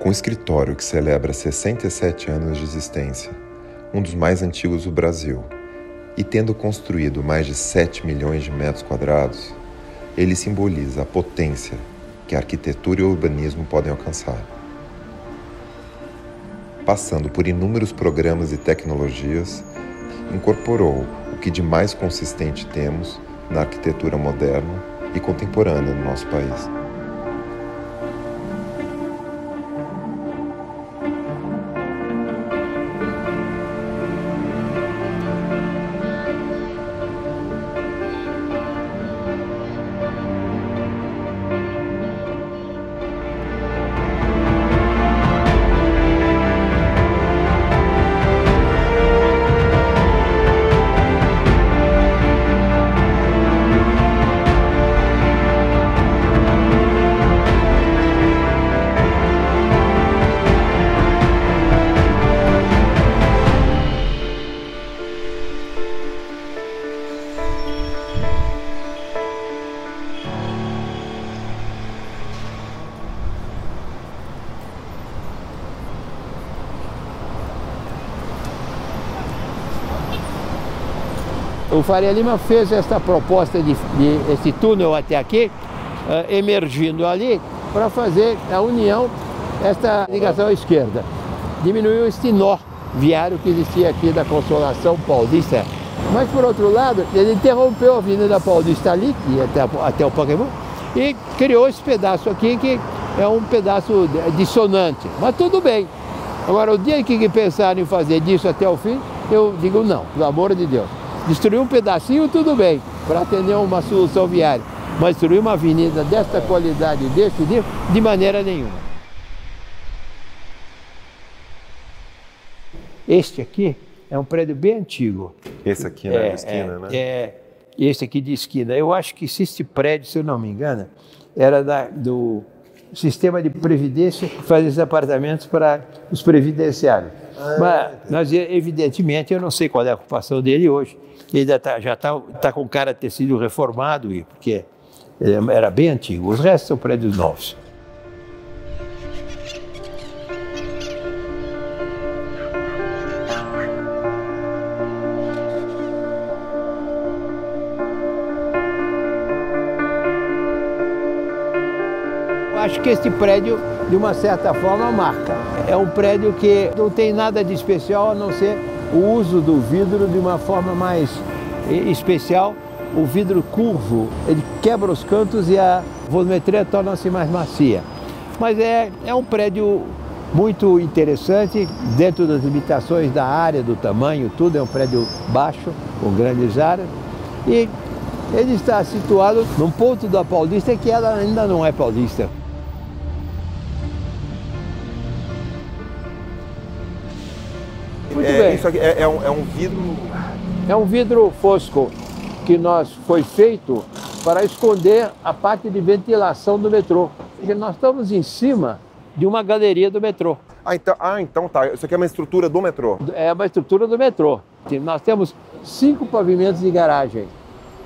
Com um escritório que celebra 67 anos de existência, um dos mais antigos do Brasil, e tendo construído mais de 7 milhões de metros quadrados, ele simboliza a potência que a arquitetura e o urbanismo podem alcançar. Passando por inúmeros programas e tecnologias, incorporou o que de mais consistente temos na arquitetura moderna e contemporânea no nosso país. O Faria Lima fez esta proposta de, de esse túnel até aqui, uh, emergindo ali, para fazer a união, esta ligação à esquerda. Diminuiu este nó viário que existia aqui da Consolação Paulista. Mas, por outro lado, ele interrompeu a Avenida Paulista ali, que até, até o Pokémon, e criou esse pedaço aqui, que é um pedaço dissonante. Mas tudo bem. Agora, o dia que pensarem em fazer disso até o fim, eu digo não, pelo amor de Deus. Destruir um pedacinho, tudo bem, para atender uma solução viária. Mas destruir uma avenida desta qualidade, desse nível, de maneira nenhuma. Este aqui é um prédio bem antigo. Esse aqui na é, esquina, é, né? É, esse aqui de esquina. Eu acho que este prédio, se eu não me engano, era da, do sistema de previdência que fazia esses apartamentos para os previdenciários. Ah, mas, mas, evidentemente, eu não sei qual é a ocupação dele hoje. Ele tá, já está tá com cara de ter sido reformado, porque era bem antigo. Os restos são prédios novos. Este prédio, de uma certa forma, marca. É um prédio que não tem nada de especial a não ser o uso do vidro de uma forma mais especial. O vidro curvo, ele quebra os cantos e a volumetria torna-se mais macia. Mas é, é um prédio muito interessante, dentro das limitações da área, do tamanho, tudo. É um prédio baixo, com grandes áreas. E ele está situado num ponto da Paulista que ela ainda não é paulista. Bem. Isso é, é, um, é um vidro. É um vidro fosco que nós foi feito para esconder a parte de ventilação do metrô. Nós estamos em cima de uma galeria do metrô. Ah então, ah, então tá. Isso aqui é uma estrutura do metrô? É uma estrutura do metrô. Nós temos cinco pavimentos de garagem.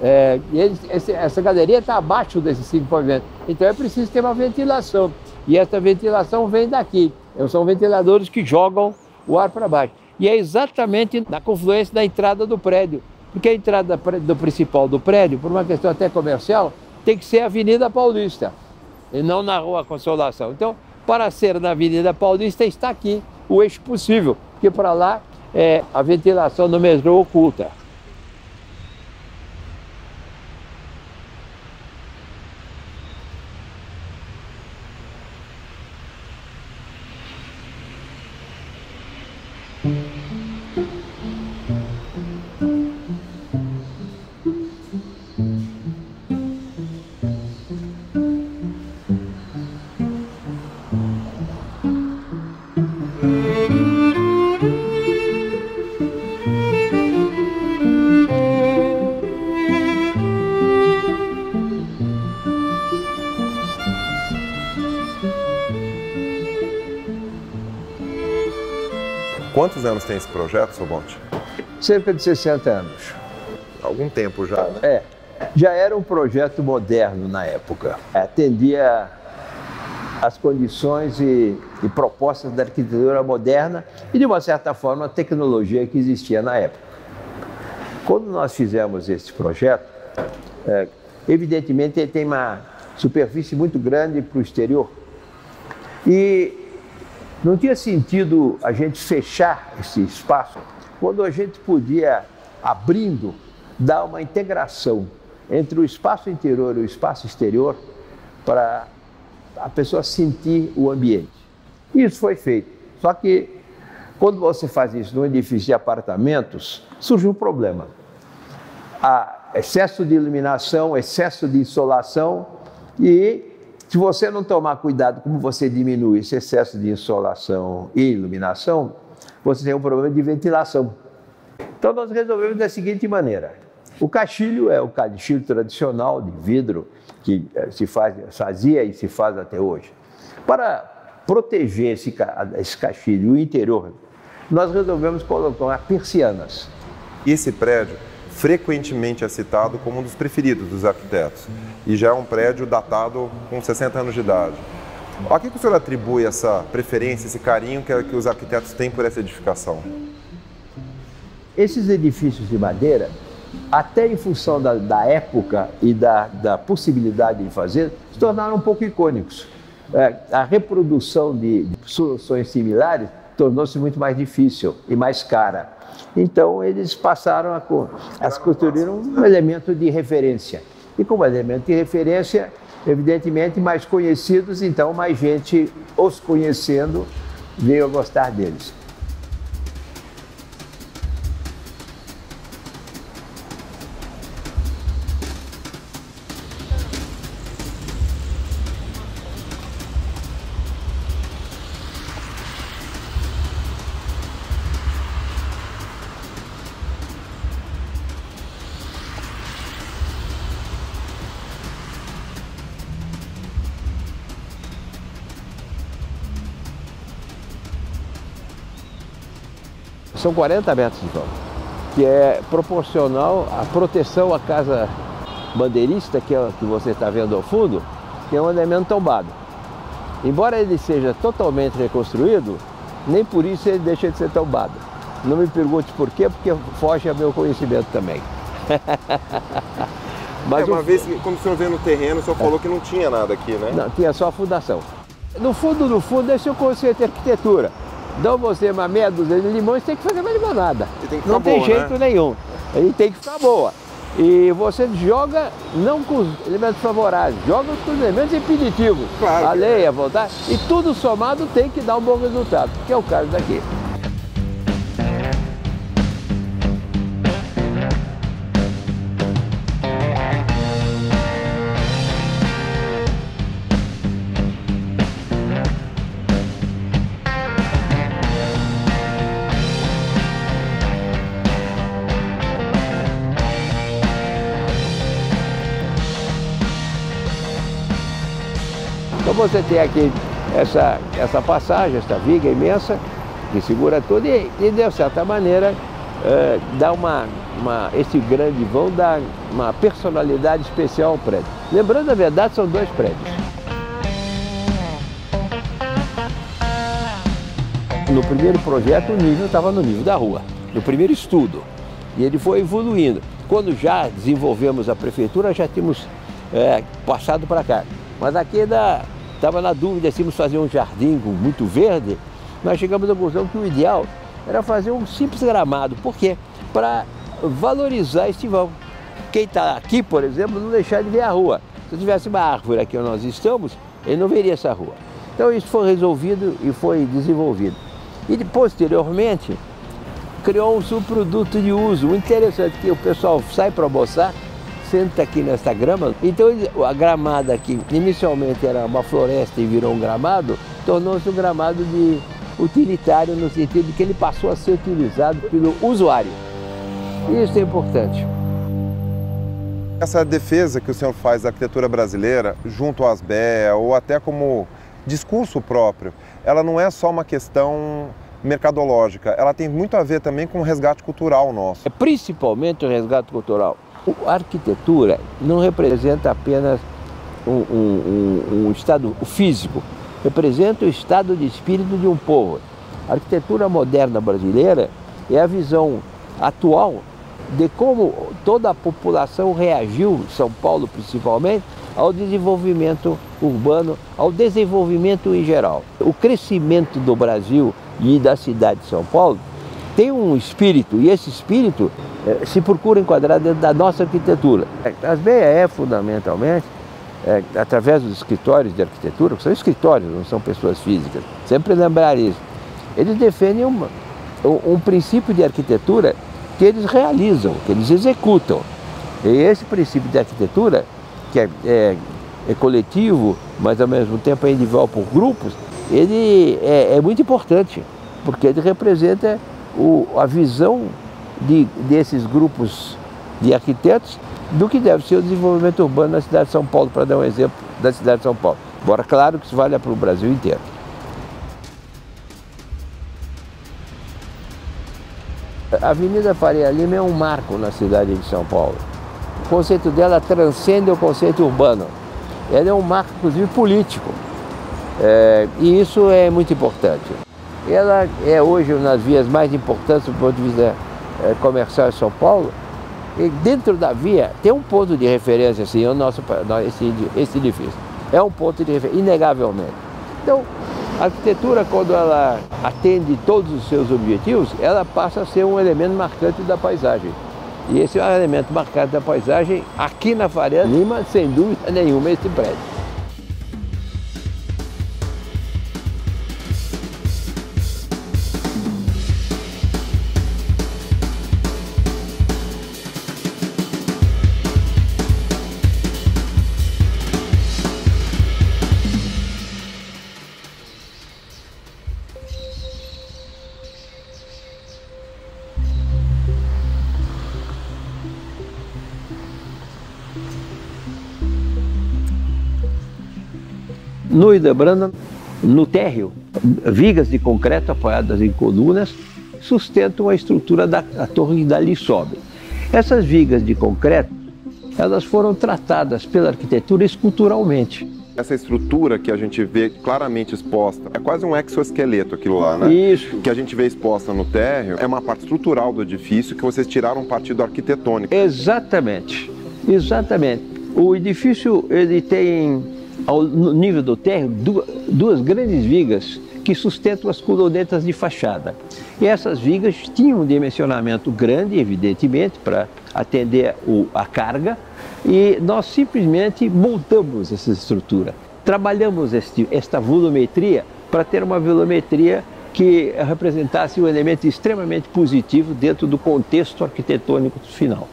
É, e esse, essa galeria está abaixo desses cinco pavimentos. Então é preciso ter uma ventilação. E essa ventilação vem daqui. São ventiladores que jogam o ar para baixo. E é exatamente na confluência da entrada do prédio. Porque a entrada do principal do prédio, por uma questão até comercial, tem que ser a Avenida Paulista e não na Rua Consolação. Então, para ser na Avenida Paulista, está aqui o eixo possível, porque para lá é a ventilação do metrô oculta. Quantos anos tem esse projeto, seu Bonte? Cerca de 60 anos. Algum tempo já, né? É. Já era um projeto moderno na época. Atendia as condições e, e, propostas da arquitetura moderna e, de uma certa forma, a tecnologia que existia na época. Quando nós fizemos esse projeto, é, evidentemente ele tem uma superfície muito grande para o exterior e não tinha sentido a gente fechar esse espaço quando a gente podia, abrindo, dar uma integração entre o espaço interior e o espaço exterior para a pessoa sentir o ambiente. Isso foi feito. Só que quando você faz isso num edifício de apartamentos, surge um problema. Há excesso de iluminação, excesso de insolação e se você não tomar cuidado como você diminui esse excesso de insolação e iluminação, você tem um problema de ventilação. Então nós resolvemos da seguinte maneira: o caixilho é o caixilho tradicional de vidro que eh, se faz, fazia e se faz até hoje. Para proteger esse, esse caixilho, o interior, nós resolvemos colocar persianas. Esse prédio frequentemente é citado como um dos preferidos dos arquitetos e já é um prédio datado com 60 anos de idade. A que o senhor atribui essa preferência, esse carinho que, que os arquitetos têm por essa edificação? Esses edifícios de madeira até em função da, da época e da, da, possibilidade de fazer, se tornaram um pouco icônicos. É, a reprodução de, soluções similares tornou-se muito mais difícil e mais cara. Então, eles passaram a, a construir um elemento de referência. E como elemento de referência, evidentemente, mais conhecidos, então mais gente os conhecendo veio a gostar deles. São 40 metros de vão, que é proporcional à proteção à casa bandeirista, que, é, que você está vendo ao fundo, que é um elemento tombado. Embora ele seja totalmente reconstruído, nem por isso ele deixa de ser tombado. Não me pergunte por quê, porque foge ao meu conhecimento também. Mas é, uma vez, quando o senhor veio no terreno, o senhor falou que não tinha nada aqui, né? Não, tinha só a fundação. No fundo, no fundo, esse é o conceito de arquitetura dão você uma meia dúzia de limões, tem que fazer uma limonada. Não tem boa, jeito né? nenhum. Ele tem que ficar boa. E você joga não com os elementos favoráveis, joga com os elementos impeditivos. Claro. A lei, a vontade. E tudo somado tem que dar um bom resultado, que é o caso daqui. Você tem aqui essa, essa passagem, essa viga imensa, que segura tudo e, e de certa maneira, é, dá uma, uma, esse grande vão dá uma personalidade especial ao prédio. Lembrando, na verdade, são dois prédios. No primeiro projeto, o nível estava no nível da rua, no primeiro estudo. E ele foi evoluindo. Quando já desenvolvemos a prefeitura, já tínhamos é, passado para cá. Mas aqui da, Estava na dúvida se íamos fazer um jardim muito verde, nós chegamos à conclusão que o ideal era fazer um simples gramado. Por quê? Para valorizar este vão. Quem está aqui, por exemplo, não deixar de ver a rua. Se tivesse uma árvore aqui onde nós estamos, ele não veria essa rua. Então isso foi resolvido e foi desenvolvido. E posteriormente criou um subproduto de uso. Interessante é que o pessoal sai para almoçar, senta aqui nessa grama. Então a gramada aqui, inicialmente era uma floresta e virou um gramado, tornou-se um gramado de utilitário no sentido de que ele passou a ser utilizado pelo usuário. Isso é importante. Essa defesa que o senhor faz da arquitetura brasileira, junto às BEA ou até como discurso próprio, ela não é só uma questão mercadológica, ela tem muito a ver também com o resgate cultural nosso. É principalmente o resgate cultural. A arquitetura não representa apenas um, um, um, um estado físico, representa o estado de espírito de um povo. A arquitetura moderna brasileira é a visão atual de como toda a população reagiu, São Paulo principalmente, ao desenvolvimento urbano, ao desenvolvimento em geral. O crescimento do Brasil e da cidade de São Paulo tem um espírito, e esse espírito eh, se procura enquadrar dentro da nossa arquitetura. As BEA é fundamentalmente, é, através dos escritórios de arquitetura, que são escritórios, não são pessoas físicas, sempre lembrar isso. Eles defendem uma, um, um princípio de arquitetura que eles realizam, que eles executam. E esse princípio de arquitetura, que é, é, é coletivo, mas ao mesmo tempo é individual por grupos, ele é, é muito importante, porque ele representa o, a visão de, desses grupos de arquitetos do que deve ser o desenvolvimento urbano na cidade de São Paulo, para dar um exemplo da cidade de São Paulo. Embora, claro, que isso vale para o Brasil inteiro. A Avenida Faria Lima é um marco na cidade de São Paulo. O conceito dela transcende o conceito urbano. Ela é um marco, inclusive, político. É, e isso é muito importante. Ela é hoje uma das vias mais importantes do ponto de vista é, comercial em São Paulo. E dentro da via tem um ponto de referência, assim, o nosso, esse, esse edifício. É um ponto de referência, inegavelmente. Então, a arquitetura, quando ela atende todos os seus objetivos, ela passa a ser um elemento marcante da paisagem. E esse é um elemento marcante da paisagem aqui na Faria Lima, sem dúvida nenhuma, esse prédio. No Idebranda, no térreo, vigas de concreto apoiadas em colunas sustentam a estrutura da a torre dali sobe. Essas vigas de concreto, elas foram tratadas pela arquitetura esculturalmente. Essa estrutura que a gente vê claramente exposta é quase um exoesqueleto aquilo lá, né? Isso. Que a gente vê exposta no térreo é uma parte estrutural do edifício que vocês tiraram partido arquitetônico. Exatamente, exatamente. O edifício ele tem ao nível do térreo, duas grandes vigas que sustentam as colunetas de fachada. E essas vigas tinham um dimensionamento grande, evidentemente, para atender a carga, e nós simplesmente montamos essa estrutura. Trabalhamos esta volumetria para ter uma volumetria que representasse um elemento extremamente positivo dentro do contexto arquitetônico final.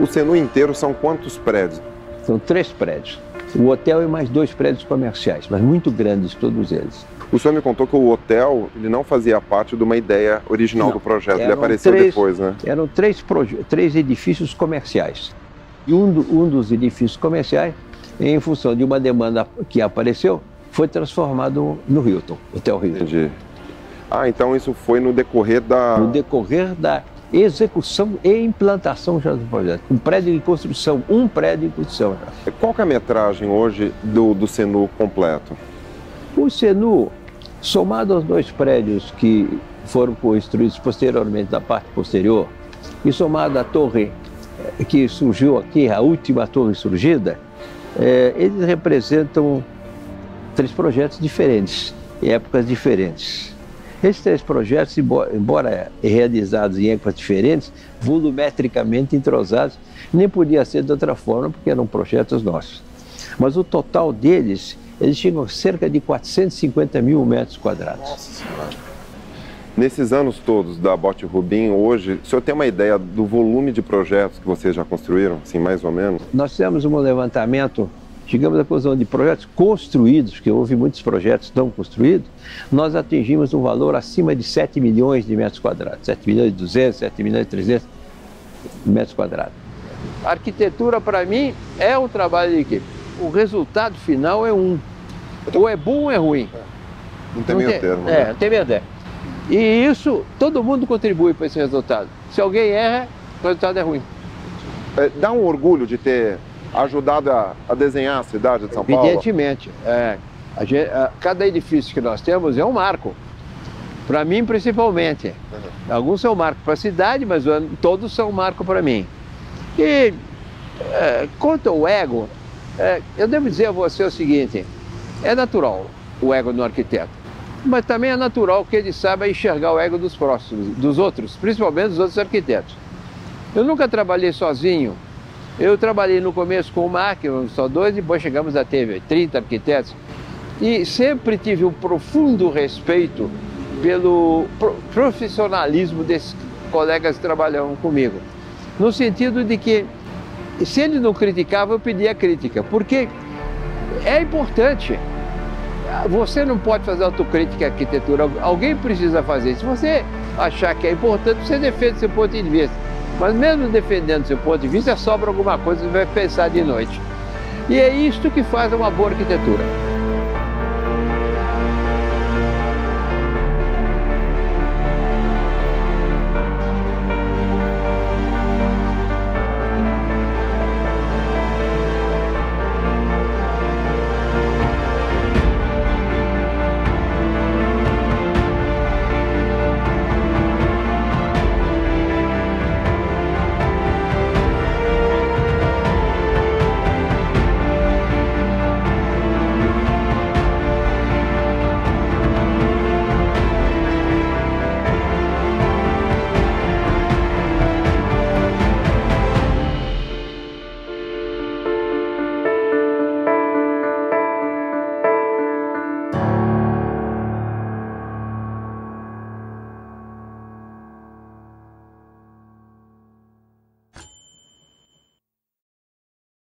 O Senu inteiro são quantos prédios? São três prédios. O hotel e mais dois prédios comerciais, mas muito grandes todos eles. O senhor me contou que o hotel ele não fazia parte de uma ideia original não, do projeto, ele apareceu três, depois, né? Eram três, três edifícios comerciais. E um, do, um dos edifícios comerciais, em função de uma demanda que apareceu, foi transformado no Hilton, Hotel Hilton. Entendi. Ah, então isso foi no decorrer da. No decorrer da execução e implantação já do projeto. Um prédio em construção, um prédio em construção. Já. Qual é a metragem hoje do, do CENU completo? O CENU, somado aos dois prédios que foram construídos posteriormente da parte posterior, e somado à torre eh, que surgiu aqui, a última torre surgida, é, eles representam três projetos diferentes, em épocas diferentes. Esses três projetos, embora realizados em épocas diferentes, volumetricamente entrosados, nem podia ser de outra forma, porque eram projetos nossos. Mas o total deles, eles chegam a cerca de 450 mil metros quadrados. Nossa Nesses anos todos da Bote Rubim, hoje, o senhor tem uma ideia do volume de projetos que vocês já construíram, assim, mais ou menos? Nós fizemos um levantamento chegamos à conclusão de projetos construídos, porque houve muitos projetos não construídos, nós atingimos um valor acima de 7 milhões de metros quadrados, 7 milhões e 200, 7 milhões e 300 metros quadrados. A arquitetura, para mim, é um trabalho de equipe. o resultado final é um. Ou é bom ou é ruim. Não tem meio termo. É, né? não tem meio termo. E isso, todo mundo contribui para esse resultado. Se alguém erra, o resultado é ruim. É, dá um orgulho de ter ajudado a, a desenhar a cidade de São Paulo? Evidentemente. É, a gente- a- cada edifício que nós temos é um marco. Para mim, principalmente. Alguns são marco para a cidade, mas todos são marco para mim. E é, quanto ao ego, é, eu devo dizer a você o seguinte: é natural o ego do arquiteto, mas também é natural que ele saiba enxergar o ego dos próximos, dos outros, principalmente dos outros arquitetos. Eu nunca trabalhei sozinho. Eu trabalhei no começo com o Mark, só dois, depois chegamos a ter 30 arquitetos. E sempre tive um profundo respeito pelo pro- profissionalismo desses colegas que trabalhavam comigo. No sentido de que, se eles não criticavam, eu pedia crítica, porque é importante. Você não pode fazer autocrítica à arquitetura, alguém precisa fazer. Se você achar que é importante, você defende seu ponto de vista. Mas mesmo defendendo seu ponto de vista, sobra alguma coisa que vai pensar de noite. E é isto que faz uma boa arquitetura.